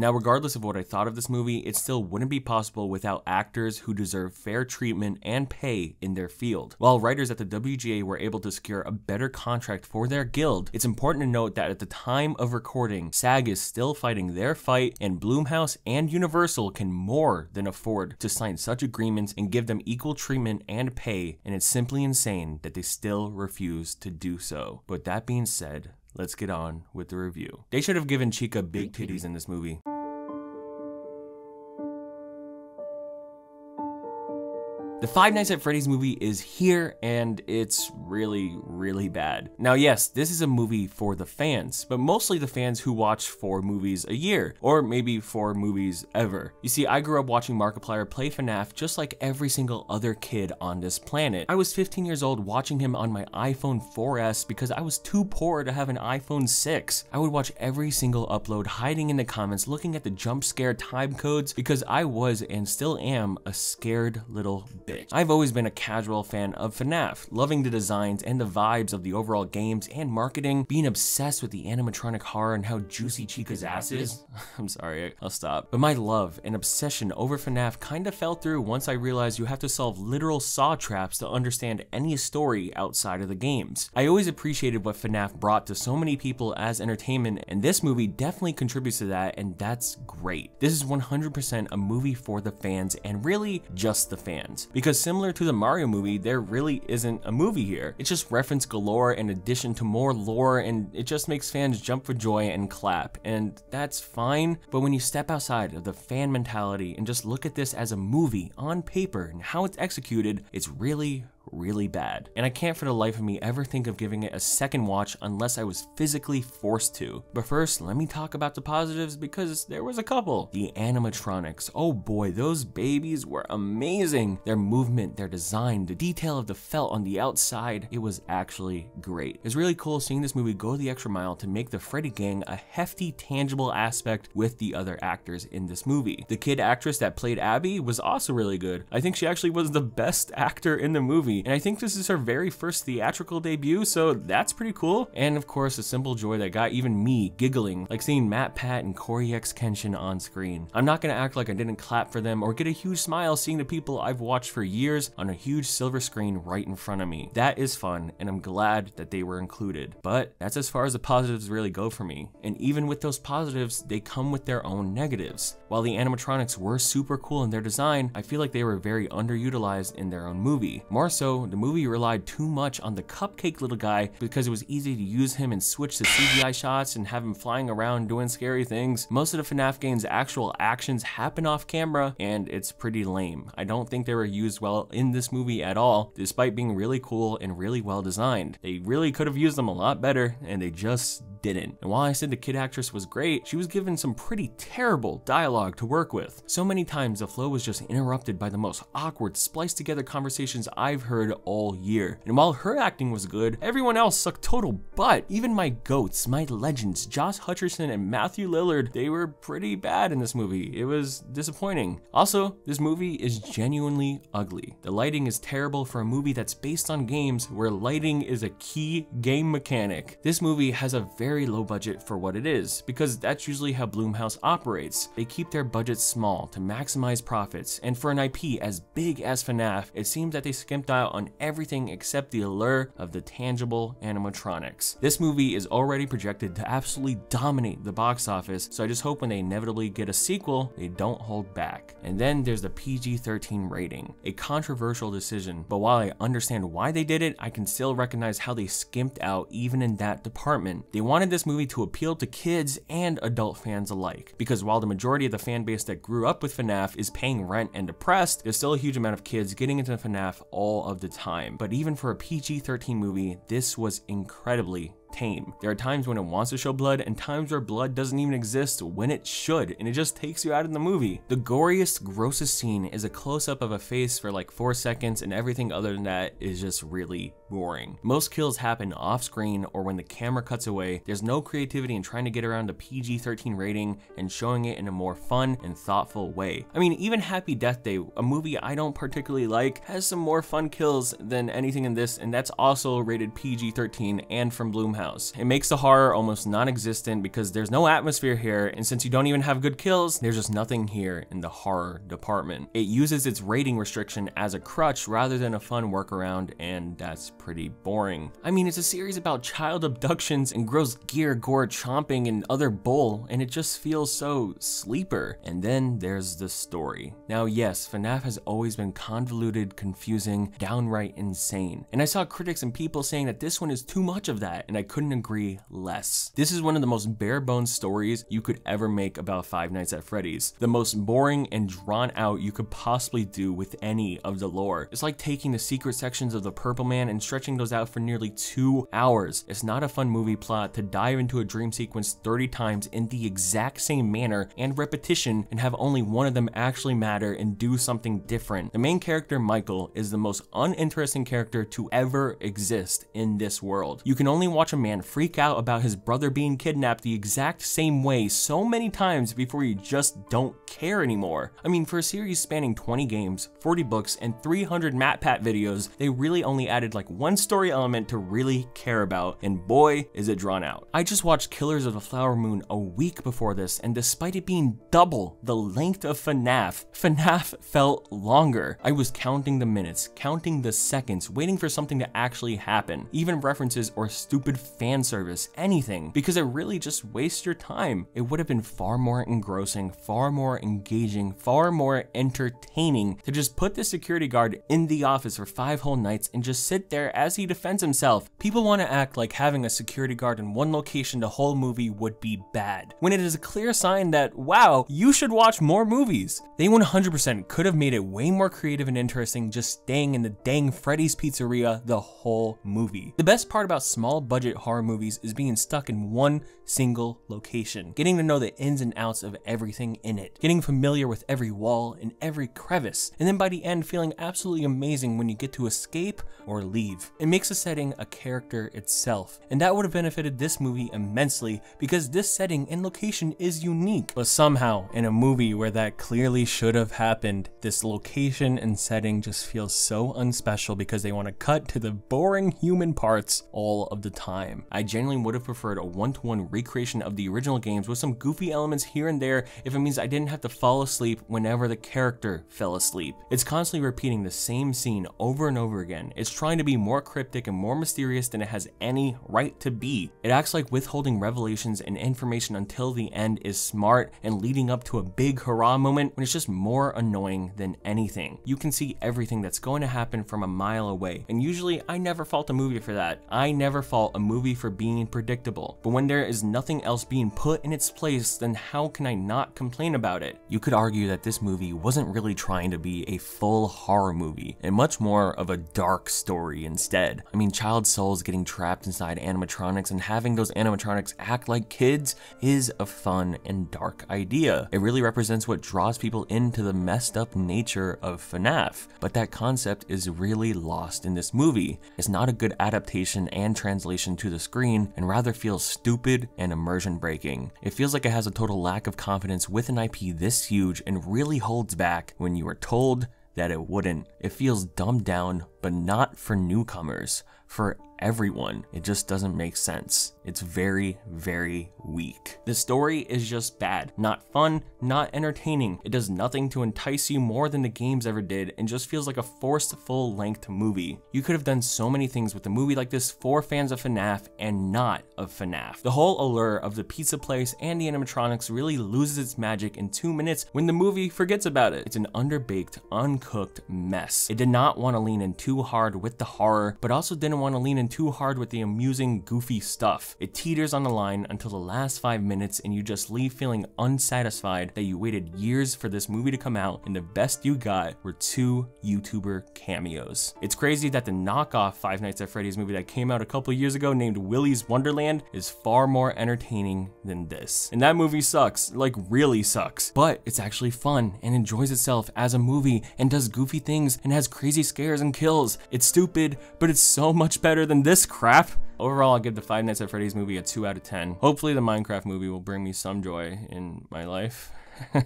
Now, regardless of what I thought of this movie, it still wouldn't be possible without actors who deserve fair treatment and pay in their field. While writers at the WGA were able to secure a better contract for their guild, it's important to note that at the time of recording, SAG is still fighting their fight, and Blumhouse and Universal can more than afford to sign such agreements and give them equal treatment and pay, and it's simply insane that they still refuse to do so. But that being said, let's get on with the review. They should have given Chica big titties in this movie. The Five Nights at Freddy's movie is here and it's really, really bad. Now, yes, this is a movie for the fans, but mostly the fans who watch four movies a year, or maybe four movies ever. You see, I grew up watching Markiplier play FNAF just like every single other kid on this planet. I was 15 years old watching him on my iPhone 4S because I was too poor to have an iPhone 6. I would watch every single upload hiding in the comments looking at the jump scare time codes because I was and still am a scared little I've always been a casual fan of FNAF, loving the designs and the vibes of the overall games and marketing, being obsessed with the animatronic horror and how juicy Chica's ass is. I'm sorry, I'll stop. But my love and obsession over FNAF kinda fell through once I realized you have to solve literal saw traps to understand any story outside of the games. I always appreciated what FNAF brought to so many people as entertainment, and this movie definitely contributes to that, and that's great. This is 100% a movie for the fans, and really just the fans because similar to the Mario movie, there really isn't a movie here. It's just reference galore in addition to more lore and it just makes fans jump for joy and clap, and that's fine, but when you step outside of the fan mentality and just look at this as a movie on paper and how it's executed, it's really, really bad. And I can't for the life of me ever think of giving it a second watch unless I was physically forced to. But first, let me talk about the positives because there was a couple. The animatronics. Oh boy, those babies were amazing. Their movement, their design, the detail of the felt on the outside, it was actually great. It's really cool seeing this movie go the extra mile to make the Freddy gang a hefty, tangible aspect with the other actors in this movie. The kid actress that played Abby was also really good. I think she actually was the best actor in the movie, and I think this is her very first theatrical debut, so that's pretty cool. And of course, a simple joy that got even me giggling, like seeing MatPat and CoryxKenshin on screen. I'm not gonna act like I didn't clap for them or get a huge smile seeing the people I've watched for years on a huge silver screen right in front of me. That is fun, and I'm glad that they were included. But that's as far as the positives really go for me. And even with those positives, they come with their own negatives. While the animatronics were super cool in their design, I feel like they were very underutilized in their own movie. More so, the movie relied too much on the cupcake little guy because it was easy to use him and switch to CGI shots and have him flying around doing scary things. Most of the FNAF game's actual actions happen off camera, and it's pretty lame. I don't think they were used well in this movie at all, despite being really cool and really well designed. They really could have used them a lot better, and they just didn't. And while I said the kid actress was great, she was given some pretty terrible dialogue to work with. So many times the flow was just interrupted by the most awkward, spliced together conversations I've heard all year. And while her acting was good, everyone else sucked total butt. Even my goats, my legends, Josh Hutcherson and Matthew Lillard, they were pretty bad in this movie. It was disappointing. Also, this movie is genuinely ugly. The lighting is terrible for a movie that's based on games where lighting is a key game mechanic. This movie has a very low budget for what it is, because that's usually how Blumhouse operates. They keep their budgets small to maximize profits, and for an IP as big as FNAF, it seems that they skimped out on everything except the allure of the tangible animatronics. This movie is already projected to absolutely dominate the box office, so I just hope when they inevitably get a sequel, they don't hold back. And then there's the PG-13 rating, a controversial decision, but while I understand why they did it, I can still recognize how they skimped out even in that department. They wanted this movie to appeal to kids and adult fans alike, because while the majority of the fan base that grew up with FNAF is paying rent and depressed, there's still a huge amount of kids getting into FNAF all of the time. But even for a PG-13 movie, this was incredibly tame. There are times when it wants to show blood and times where blood doesn't even exist when it should and it just takes you out of the movie. The goriest, grossest scene is a close-up of a face for like 4 seconds and everything other than that is just really boring. Most kills happen off screen or when the camera cuts away. There's no creativity in trying to get around a PG-13 rating and showing it in a more fun and thoughtful way. I mean, even Happy Death Day, a movie I don't particularly like, has some more fun kills than anything in this, and that's also rated PG-13 and from Blumhouse. It makes the horror almost non-existent because there's no atmosphere here, and since you don't even have good kills, there's just nothing here in the horror department. It uses its rating restriction as a crutch rather than a fun workaround, and that's pretty boring. I mean, it's a series about child abductions and gross gear, gore, chomping, and other bull, and it just feels so sleeper. And then there's the story. Now, yes, FNAF has always been convoluted, confusing, downright insane. And I saw critics and people saying that this one is too much of that, and I couldn't agree less. This is one of the most bare bones stories you could ever make about Five Nights at Freddy's. The most boring and drawn out you could possibly do with any of the lore. It's like taking the secret sections of the Purple Man and stretching those out for nearly two hours. It's not a fun movie plot to dive into a dream sequence 30 times in the exact same manner and repetition and have only one of them actually matter and do something different. The main character, Michael, is the most uninteresting character to ever exist in this world. You can only watch a man freak out about his brother being kidnapped the exact same way so many times before you just don't care anymore. I mean, for a series spanning 20 games, 40 books, and 300 MatPat videos, they really only added like one story element to really care about, and boy, is it drawn out. I just watched Killers of the Flower Moon a week before this, and despite it being double the length of FNAF, FNAF felt longer. I was counting the minutes, counting the seconds, waiting for something to actually happen, even references or stupid fan service, anything, because it really just wastes your time. It would have been far more engrossing, far more engaging, far more entertaining to just put the security guard in the office for five whole nights and just sit there as he defends himself. People want to act like having a security guard in one location the whole movie would be bad, when it is a clear sign that, wow, you should watch more movies. They 100% could have made it way more creative and interesting just staying in the dang Freddy's Pizzeria the whole movie. The best part about small budget horror movies is being stuck in one single location, getting to know the ins and outs of everything in it, getting familiar with every wall and every crevice, and then by the end feeling absolutely amazing when you get to escape or leave. It makes the setting a character itself, and that would have benefited this movie immensely because this setting and location is unique. But somehow, in a movie where that clearly should have happened, this location and setting just feels so unspecial because they want to cut to the boring human parts all of the time. I genuinely would have preferred a one-to-one -one recreation of the original games with some goofy elements here and there if it means I didn't have to fall asleep whenever the character fell asleep. It's constantly repeating the same scene over and over again. It's trying to be more cryptic and more mysterious than it has any right to be. It acts like withholding revelations and information until the end is smart and leading up to a big hurrah moment when it's just more annoying than anything. You can see everything that's going to happen from a mile away, and usually I never fault a movie for that. I never fault a movie for being predictable, but when there is nothing else being put in its place, then how can I not complain about it? You could argue that this movie wasn't really trying to be a full horror movie, and much more of a dark story instead. I mean, child souls getting trapped inside animatronics and having those animatronics act like kids is a fun and dark idea. It really represents what draws people into the messed up nature of FNAF, but that concept is really lost in this movie. It's not a good adaptation and translation to the screen, and rather feels stupid and immersion breaking. It feels like it has a total lack of confidence with an IP this huge and really holds back when you are told that it wouldn't. It feels dumbed down, but not for newcomers, for everyone. It just doesn't make sense. It's very, very weak. The story is just bad. Not fun, not entertaining. It does nothing to entice you more than the games ever did and just feels like a forced full length movie. You could have done so many things with a movie like this for fans of FNAF and not of FNAF. The whole allure of the pizza place and the animatronics really loses its magic in two minutes when the movie forgets about it. It's an underbaked, uncooked mess. It did not want to lean in too hard with the horror, but also didn't want to lean in too hard with the amusing, goofy stuff. It teeters on the line until the last five minutes and you just leave feeling unsatisfied that you waited years for this movie to come out and the best you got were two YouTuber cameos. It's crazy that the knockoff Five Nights at Freddy's movie that came out a couple years ago named Willy's Wonderland is far more entertaining than this. And that movie sucks, like really sucks, but it's actually fun and enjoys itself as a movie and does goofy things and has crazy scares and kills. It's stupid, but it's so much better better this crap. Overall, I'll give the Five Nights at Freddy's movie a 2 out of 10. Hopefully the Minecraft movie will bring me some joy in my life.